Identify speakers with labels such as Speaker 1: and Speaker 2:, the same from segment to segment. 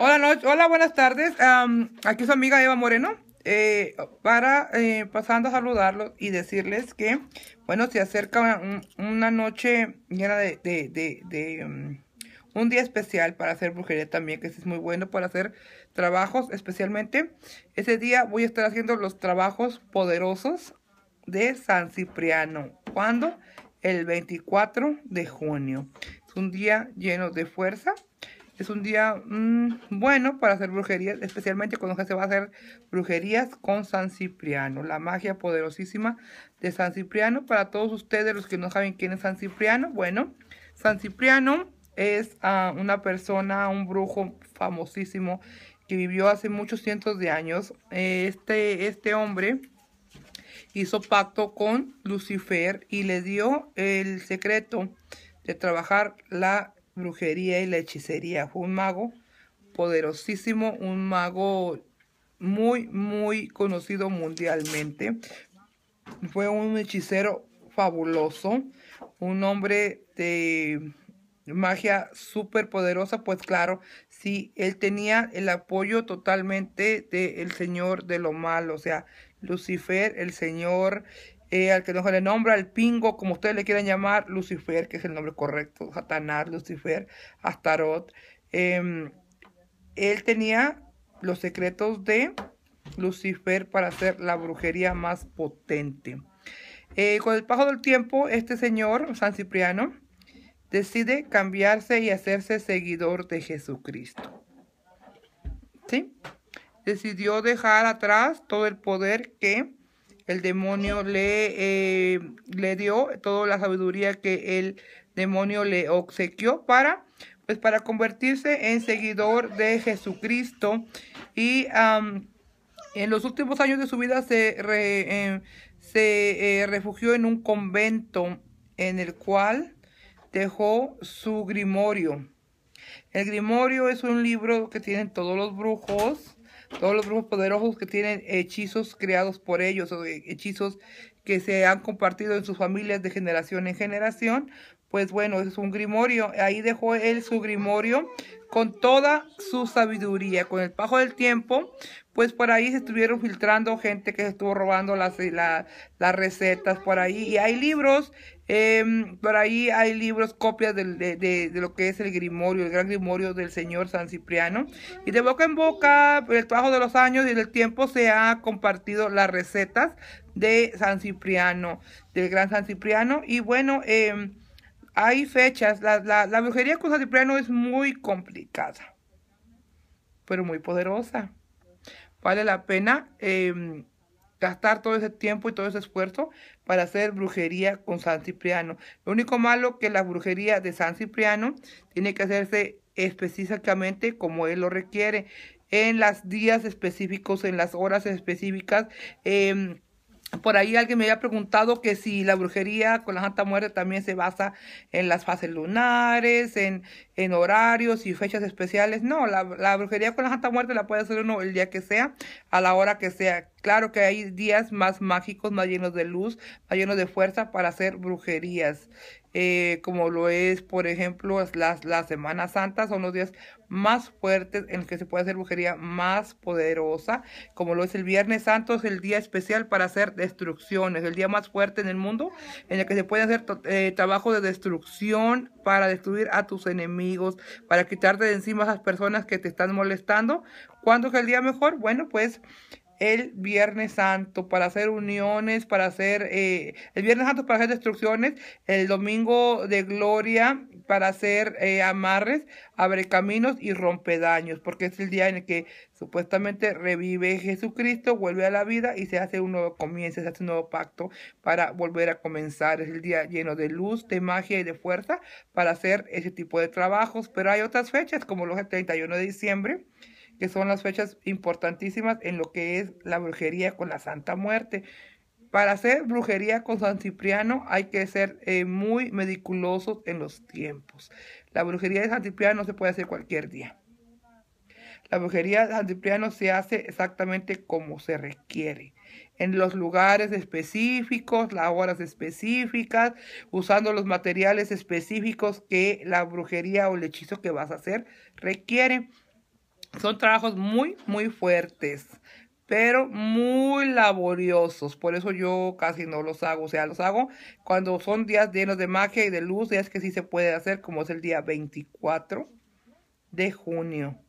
Speaker 1: Hola, hola, buenas tardes. aquí su amiga Eva Moreno. Eh, para eh, pasando a saludarlos y decirles que, bueno, se acerca una, noche llena de, de, um, un día especial para hacer brujería también, que es muy bueno para hacer trabajos, especialmente ese día voy a estar haciendo los trabajos poderosos de San Cipriano. ¿Cuándo? El 24 de junio. Es un día lleno de fuerza es un día mm, bueno para hacer brujerías, especialmente cuando se va a hacer brujerías con San Cipriano, la magia poderosísima de San Cipriano. Para todos ustedes, los que no saben quién es San Cipriano, bueno, San Cipriano es ah, una persona, un brujo famosísimo que vivió hace muchos cientos de años. Este, este hombre hizo pacto con Lucifer y le dio el secreto de trabajar la brujería y la hechicería. Fue un mago poderosísimo, un mago muy, muy conocido mundialmente. Fue un hechicero fabuloso, un hombre de magia súper poderosa, pues claro, sí, él tenía el apoyo totalmente del señor de lo malo, o sea, Lucifer, el señor eh, al que no se le nombra, el pingo, como ustedes le quieran llamar, Lucifer, que es el nombre correcto, Satanás, Lucifer, Astaroth. Em, él tenía los secretos de Lucifer para hacer la brujería más potente. Eh, con el paso del tiempo, este señor, San Cipriano, decide cambiarse y hacerse seguidor de Jesucristo. ¿Sí? Decidió dejar atrás todo el poder que el demonio le, eh, le dio, toda la sabiduría que el demonio le obsequió para, pues para convertirse en seguidor de Jesucristo. Y en los últimos años de su vida se, eh, se eh, refugió en un convento en el cual dejó su grimorio. El grimorio es un libro que tienen todos los brujos todos los brujos poderosos que tienen hechizos creados por ellos o hechizos que se han compartido en sus familias de generación en generación, pues bueno, es un grimorio. Ahí dejó él su grimorio con toda su sabiduría. Con el paso del tiempo, pues por ahí se estuvieron filtrando gente que estuvo robando las, las recetas por ahí. Y hay libros Em, por ahí hay libros, copias de, de, lo que es el grimorio, el gran grimorio del señor San Cipriano. Y de boca en boca, el trabajo de los años y del tiempo se ha compartido las recetas de San Cipriano, del gran San Cipriano. Y bueno, em, hay fechas. La, la, brujería con Cipriano es muy complicada, pero muy poderosa. Vale la pena. Eh, gastar todo ese tiempo y todo ese esfuerzo para hacer brujería con San Cipriano. Lo único malo que la brujería de San Cipriano tiene que hacerse específicamente como él lo requiere, en los días específicos, en las horas específicas. Eh, por ahí alguien me había preguntado que si la brujería con la Santa Muerte también se basa en las fases lunares, en, en horarios y fechas especiales. No, la, la, brujería con la Santa Muerte la puede hacer uno el día que sea, a la hora que sea. Claro que hay días más mágicos, más llenos de luz, más llenos de fuerza para hacer brujerías. Eh, como lo es, por ejemplo, las, las Semanas Santas, son los días más fuertes en los que se puede hacer brujería más poderosa, como lo es el Viernes Santo, es el día especial para hacer destrucciones, el día más fuerte en el mundo, en el que se puede hacer eh, trabajo de destrucción para destruir a tus enemigos, para quitarte de encima a esas personas que te están molestando. ¿Cuándo es el día mejor? Bueno, pues el Viernes Santo para hacer uniones, para hacer eh, el Viernes Santo para hacer destrucciones, el Domingo de Gloria para hacer eh, amarres, abre caminos y rompedaños, porque es el día en el que supuestamente revive Jesucristo, vuelve a la vida y se hace un nuevo comienzo, se hace un nuevo pacto para volver a comenzar. Es el día lleno de luz, de magia y de fuerza para hacer ese tipo de trabajos, pero hay otras fechas como los 31 de diciembre que son las fechas importantísimas en lo que es la brujería con la Santa Muerte. Para hacer brujería con San Cipriano hay que ser eh, muy meticulosos en los tiempos. La brujería de San Cipriano no se puede hacer cualquier día. La brujería de San Cipriano se hace exactamente como se requiere, en los lugares específicos, las horas específicas, usando los materiales específicos que la brujería o el hechizo que vas a hacer requiere. Son trabajos muy, muy fuertes, pero muy laboriosos. Por eso yo casi no los hago. O sea, los hago cuando son días llenos de magia y de luz, días que sí se puede hacer, como es el día 24 de junio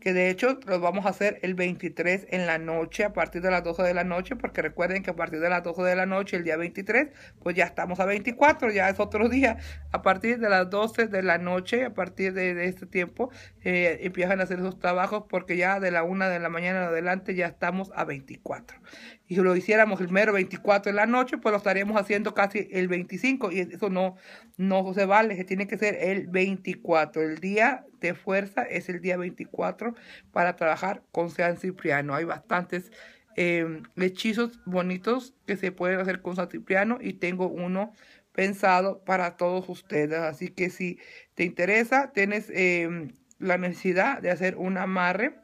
Speaker 1: que de hecho los vamos a hacer el 23 en la noche, a partir de las 12 de la noche, porque recuerden que a partir de las 12 de la noche, el día 23, pues ya estamos a 24, ya es otro día. A partir de las 12 de la noche, a partir de, este tiempo, eh, empiezan a hacer esos trabajos, porque ya de la 1 de la mañana en adelante ya estamos a 24 y si lo hiciéramos el mero 24 de la noche, pues lo estaríamos haciendo casi el 25 y eso no, no se vale, se tiene que ser el 24. El día de fuerza es el día 24 para trabajar con San Cipriano. Hay bastantes em, hechizos bonitos que se pueden hacer con San Cipriano y tengo uno pensado para todos ustedes. Así que si te interesa, tienes em, la necesidad de hacer un amarre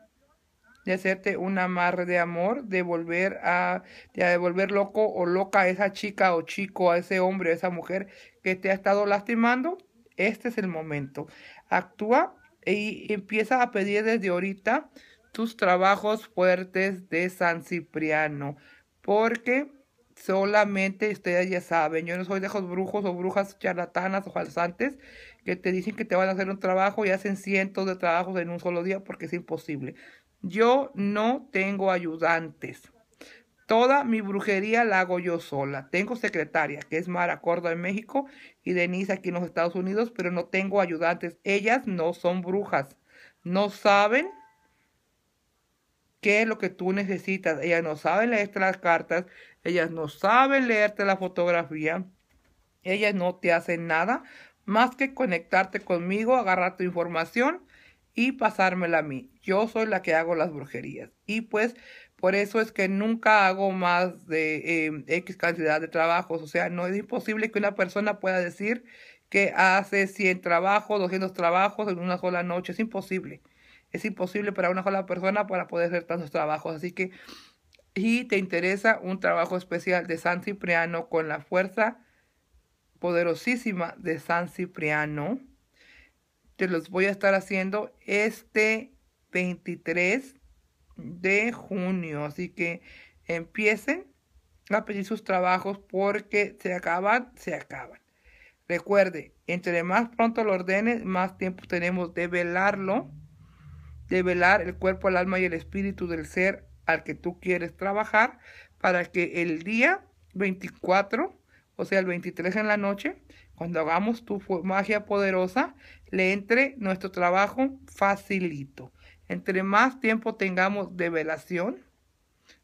Speaker 1: de hacerte un amarre de amor, de volver a, de devolver loco o loca a esa chica o chico, a ese hombre, a esa mujer que te ha estado lastimando, este es el momento. Actúa y empieza a pedir desde ahorita tus trabajos fuertes de San Cipriano, porque solamente ustedes ya saben, yo no soy de esos brujos o brujas charlatanas o falsantes que te dicen que te van a hacer un trabajo y hacen cientos de trabajos en un solo día porque es imposible. Yo no tengo ayudantes. Toda mi brujería la hago yo sola. Tengo secretaria, que es Mara Córdoba en México y Denise aquí en los Estados Unidos, pero no tengo ayudantes. Ellas no son brujas. No saben qué es lo que tú necesitas. Ellas no saben leerte las cartas. Ellas no saben leerte la fotografía. Ellas no te hacen nada más que conectarte conmigo, agarrar tu información y pasármela a mí. Yo soy la que hago las brujerías. Y pues por eso es que nunca hago más de eh, X cantidad de trabajos. O sea, no es imposible que una persona pueda decir que hace 100 trabajos, 200 trabajos en una sola noche. Es imposible. Es imposible para una sola persona para poder hacer tantos trabajos. Así que, si te interesa un trabajo especial de San Cipriano con la fuerza poderosísima de San Cipriano, te los voy a estar haciendo este 23 de junio. Así que empiecen a pedir sus trabajos porque se acaban, se acaban. Recuerde, entre más pronto lo ordenes, más tiempo tenemos de velarlo, de velar el cuerpo, el alma y el espíritu del ser al que tú quieres trabajar para que el día 24, o sea, el 23 en la noche, cuando hagamos tu magia poderosa, le entre nuestro trabajo facilito. Entre más tiempo tengamos de velación,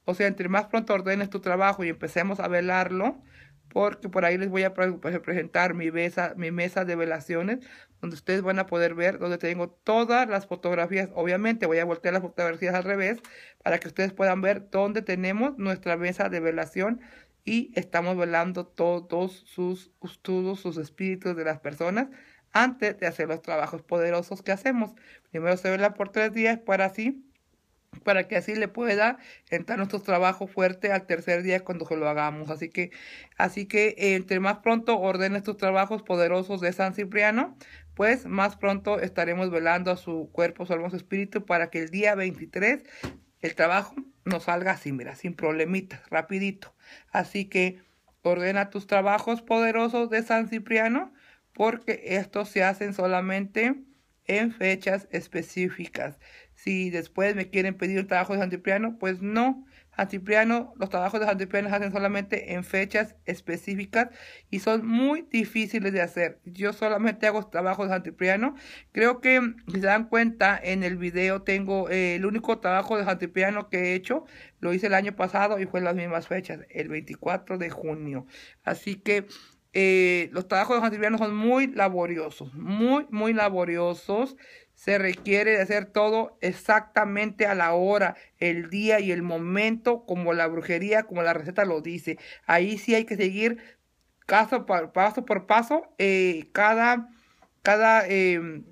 Speaker 1: o sea, entre más pronto ordenes tu trabajo y empecemos a velarlo, porque por ahí les voy a presentar mi mesa, mi mesa de velaciones, donde ustedes van a poder ver, donde tengo todas las fotografías. Obviamente voy a voltear las fotografías al revés para que ustedes puedan ver dónde tenemos nuestra mesa de velación y estamos velando todos sus todos sus espíritus de las personas antes de hacer los trabajos poderosos que hacemos. Primero se vela por tres días para así para que así le pueda entrar nuestro trabajo fuerte al tercer día cuando se lo hagamos. Así que, así que entre más pronto ordenes tus trabajos poderosos de San Cipriano, pues más pronto estaremos velando a su cuerpo, su alma, su espíritu para que el día 23 el trabajo nos salga así, mira, sin problemitas, rapidito. Así que ordena tus trabajos poderosos de San Cipriano porque estos se hacen solamente en fechas específicas. Si después me quieren pedir un trabajo de San Cipriano, pues no. Cipriano, los trabajos de San Cipriano se hacen solamente en fechas específicas y son muy difíciles de hacer. Yo solamente hago trabajos de San Cipriano. Creo que si se dan cuenta en el video tengo eh, el único trabajo de San Cipriano que he hecho. Lo hice el año pasado y fue en las mismas fechas, el 24 de junio. Así que eh, los trabajos de San Cipriano son muy laboriosos, muy, muy laboriosos se requiere de hacer todo exactamente a la hora, el día y el momento, como la brujería, como la receta lo dice. Ahí sí hay que seguir caso por paso por paso eh, cada, cada em,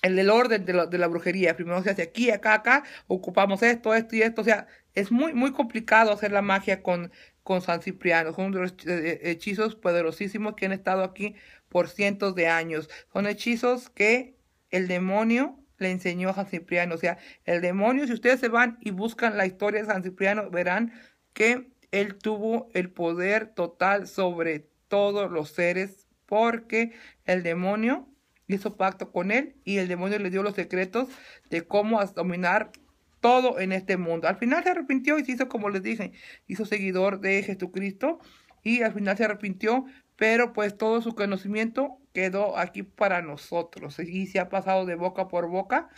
Speaker 1: el, el orden de la, de la, brujería. Primero se hace aquí, acá, acá, ocupamos esto, esto y esto. O sea, es muy, muy complicado hacer la magia con, con San Cipriano. Son los eh, hechizos poderosísimos que han estado aquí por cientos de años. Son hechizos que el demonio le enseñó a San Cipriano. O sea, el demonio, si ustedes se van y buscan la historia de San Cipriano, verán que él tuvo el poder total sobre todos los seres porque el demonio hizo pacto con él y el demonio le dio los secretos de cómo dominar todo en este mundo. Al final se arrepintió y se hizo como les dije, hizo seguidor de Jesucristo y al final se arrepintió, pero pues todo su conocimiento quedó aquí para nosotros y se ha pasado de boca por boca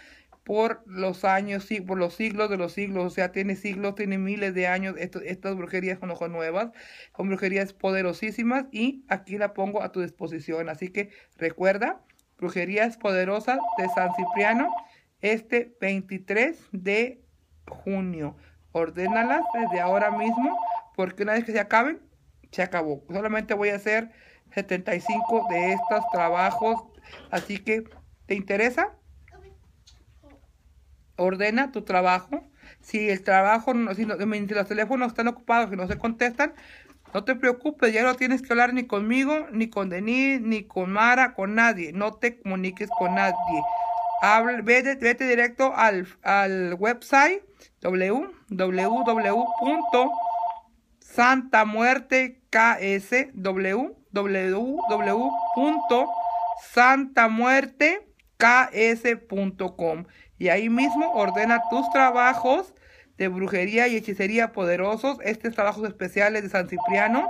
Speaker 1: por los años, por los siglos de los siglos, o sea, tiene siglos, tiene miles de años, estas brujerías son ojo nuevas, son brujerías poderosísimas y aquí la pongo a tu disposición, así que recuerda, brujerías poderosas de San Cipriano, este 23 de junio, ordénalas desde ahora mismo, porque una vez que se acaben, se acabó, solamente voy a hacer 75 de estos trabajos, así que, ¿te interesa? ordena tu trabajo. Si el trabajo, si, los teléfonos están ocupados y no se contestan, no te preocupes, ya no tienes que hablar ni conmigo, ni con Denis, ni con Mara, con nadie. No te comuniques con nadie. Vete, directo al, al website www.santamuerteks www.santamuerteks.com y ahí mismo ordena tus trabajos de brujería y hechicería poderosos, estos trabajos especiales de San Cipriano.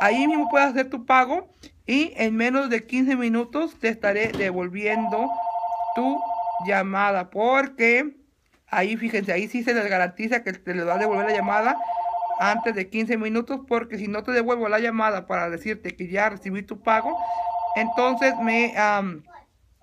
Speaker 1: Ahí mismo puedes hacer tu pago y en menos de 15 minutos te estaré devolviendo tu llamada porque ahí fíjense, ahí sí se les garantiza que te les va a devolver la llamada antes de 15 minutos porque si no te devuelvo la llamada para decirte que ya recibí tu pago, entonces me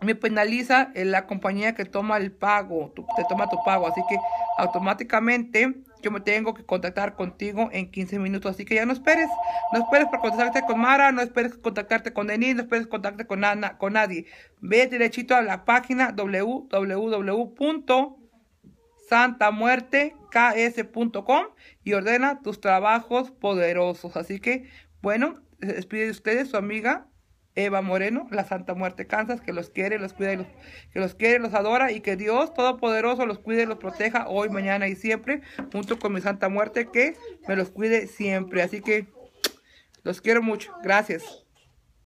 Speaker 1: me penaliza la compañía que toma el pago, te toma tu pago, así que automáticamente yo me tengo que contactar contigo en 15 minutos, así que ya no esperes, no esperes para contactarte con Mara, no esperes contactarte con Denis, no esperes contactarte con, Ana, con nadie, ve derechito a la página www.santamuerteks.com y ordena tus trabajos poderosos, así que bueno, despide de ustedes su amiga Eva Moreno, la Santa Muerte Kansas, que los quiere, los cuida, y los, que los quiere, los adora y que Dios Todopoderoso los cuide y los proteja hoy, mañana y siempre, junto con mi Santa Muerte, que me los cuide siempre. Así que los quiero mucho. Gracias.